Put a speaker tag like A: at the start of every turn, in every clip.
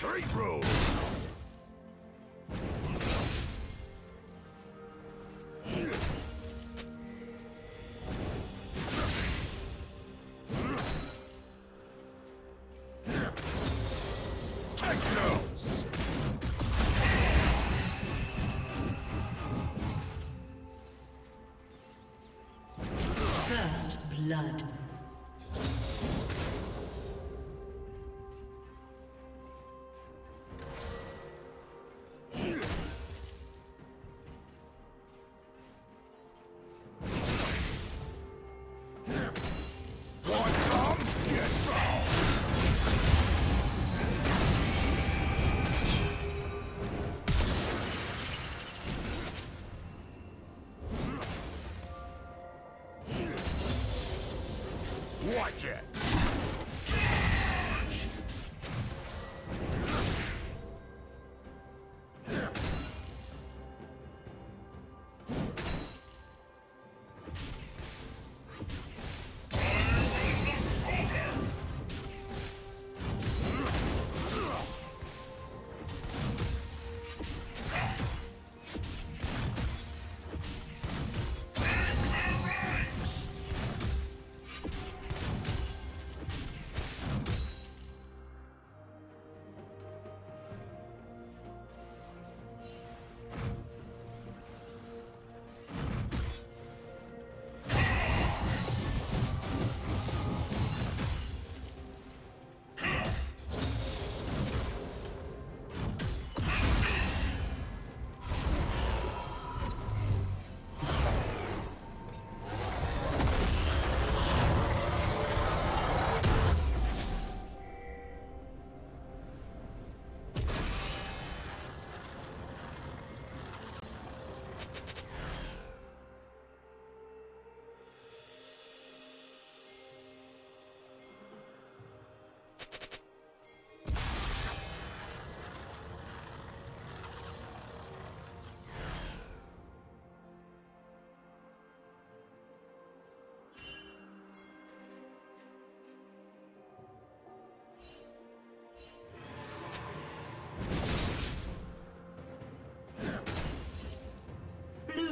A: Straight road! First blood.
B: Watch it!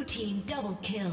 A: Team double kill.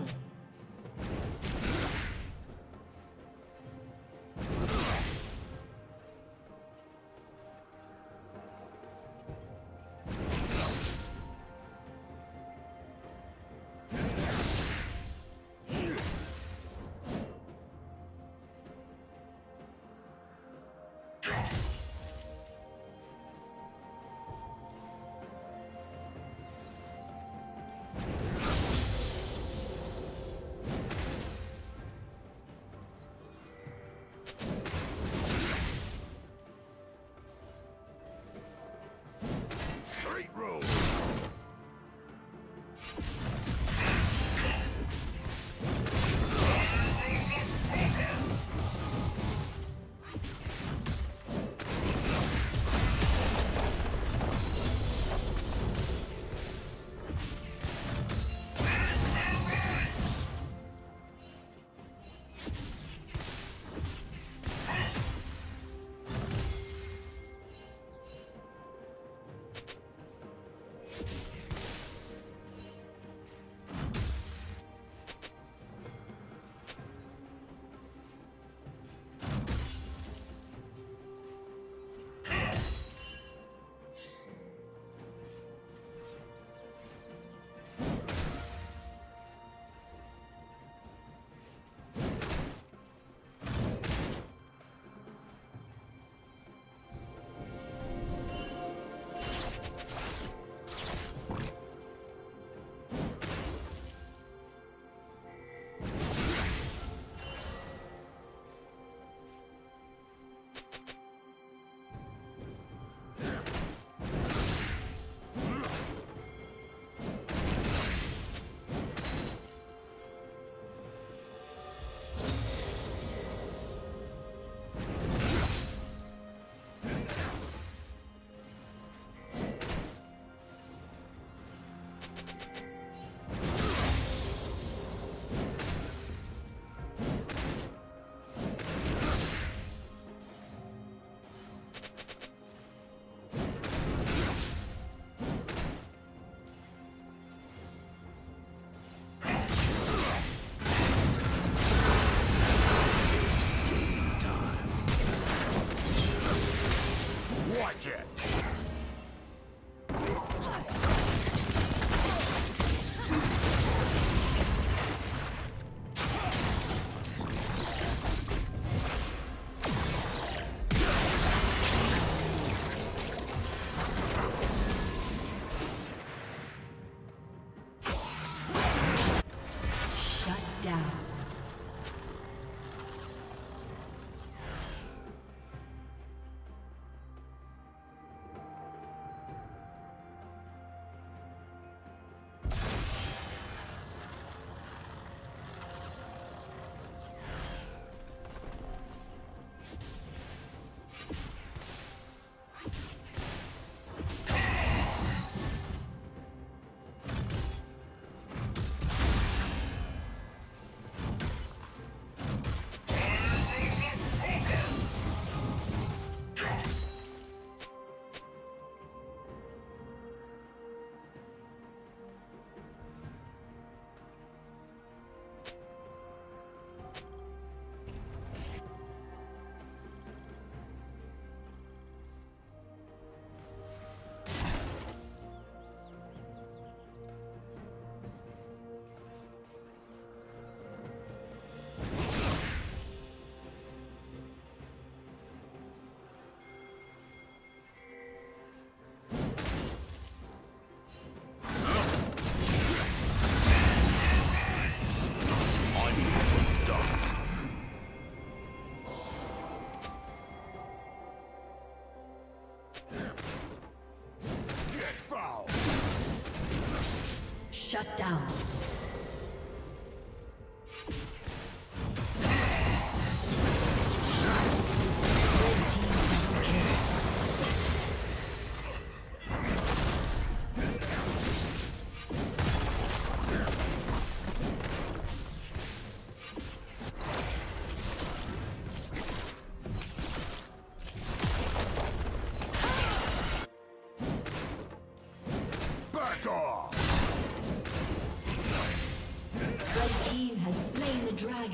A: Shut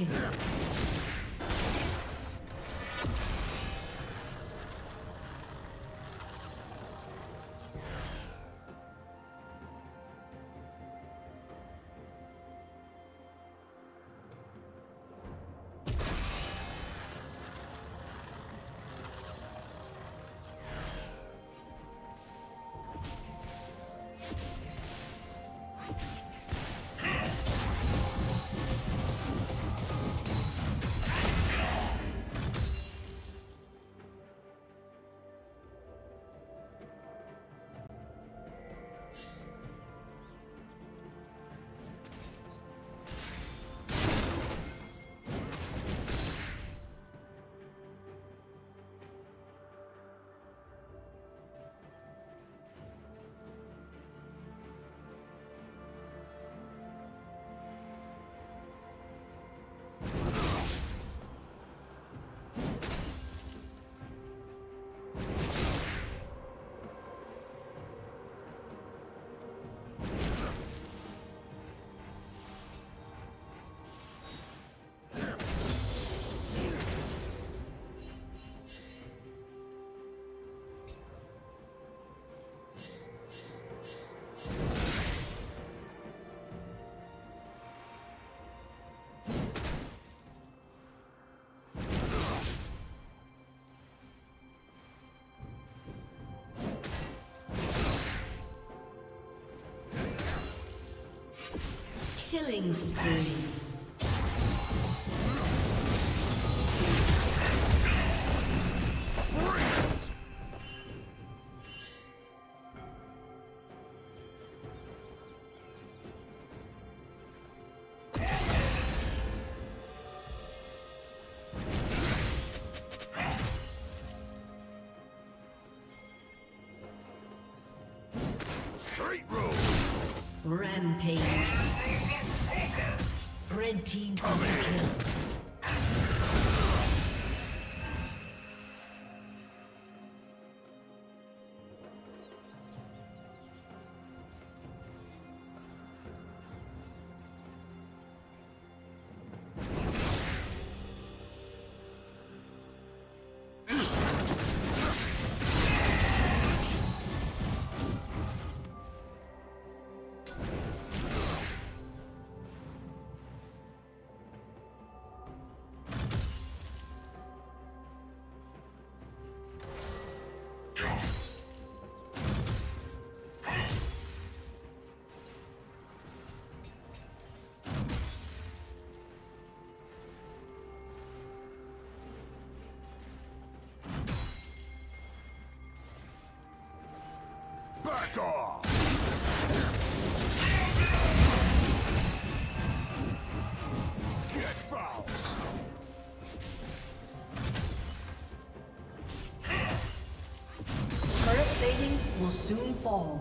A: down. Killing spree. Team double kill.
B: Back off!
A: Turret will soon fall.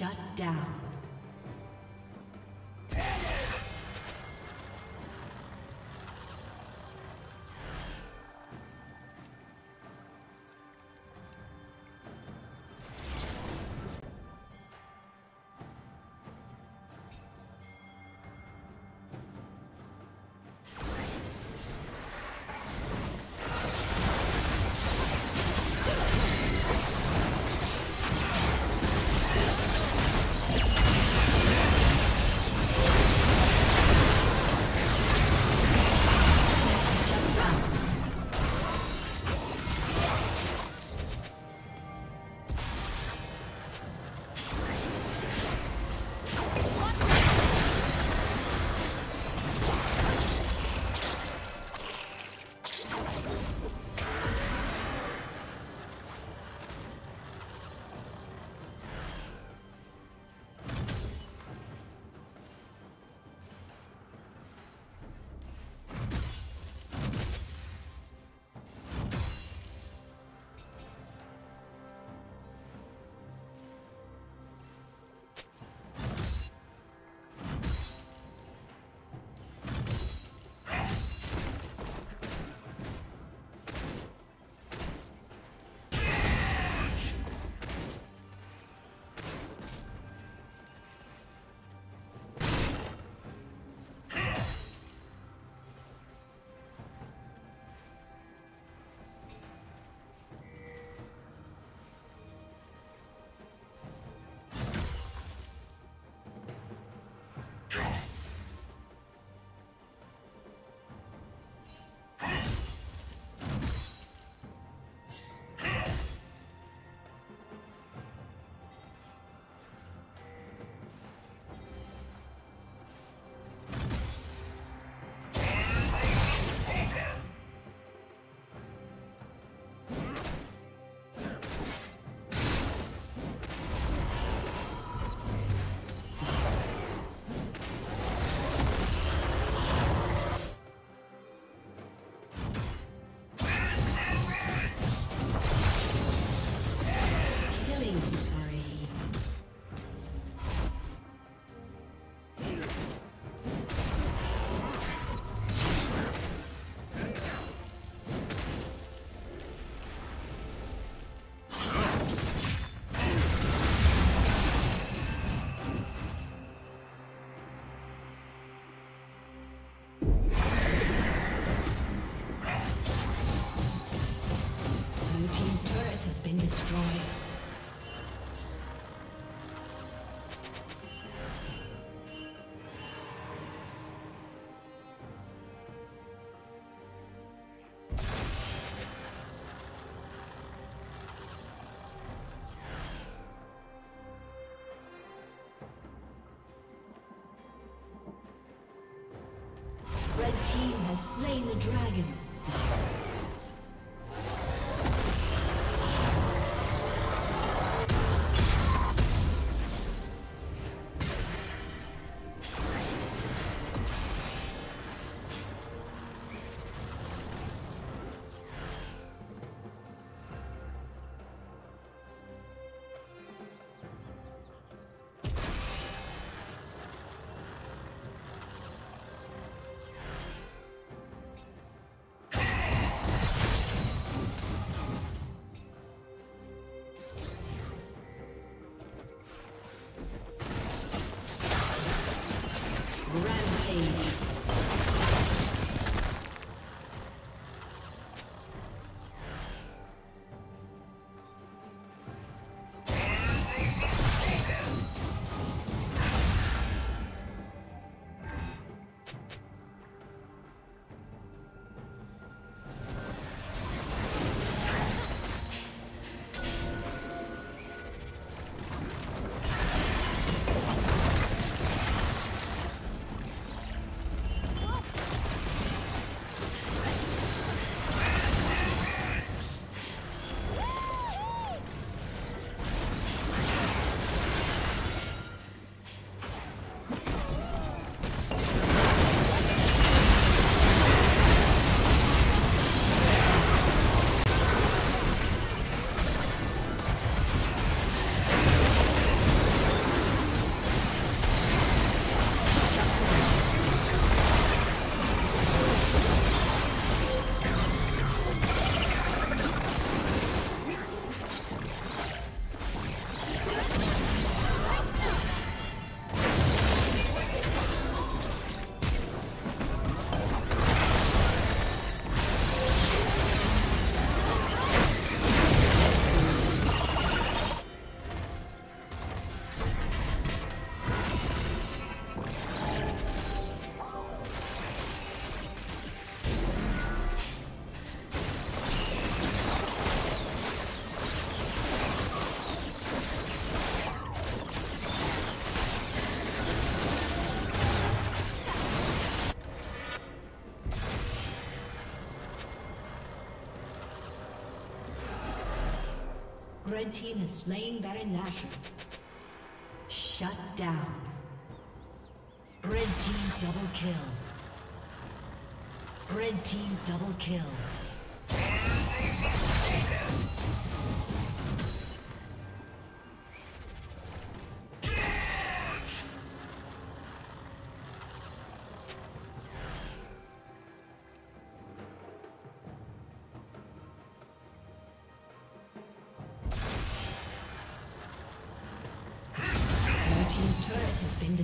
A: Shut down. Slain the dragon. Red team has slain Baron Nashor. Shut down. Red team double kill. Red team double kill.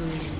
A: free.